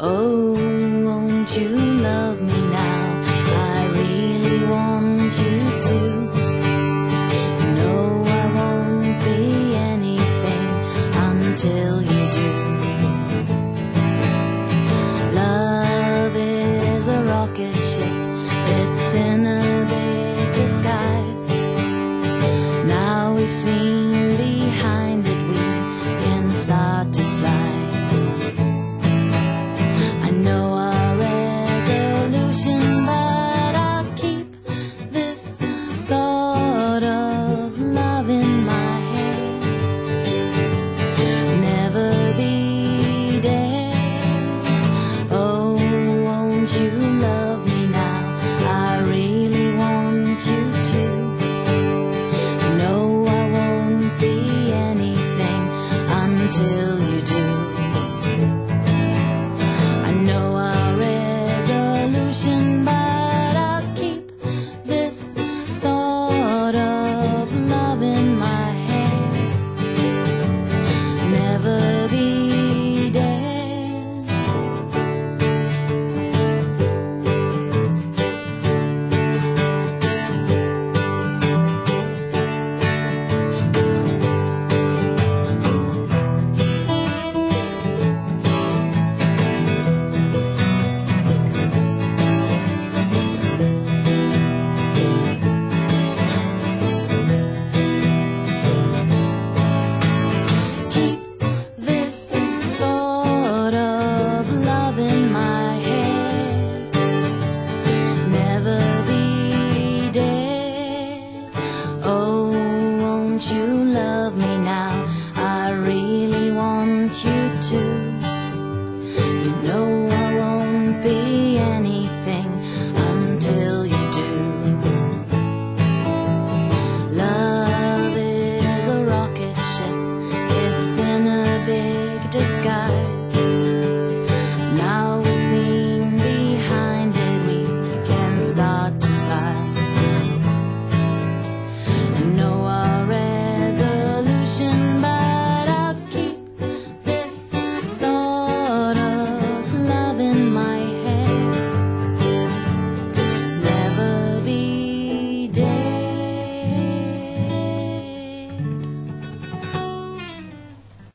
Oh, won't you love me now? I really want you to. No, I won't be anything until you. still You love me now? I really want you to. You know I won't be anything until you do. Love is a rocket ship, it's in a big disguise.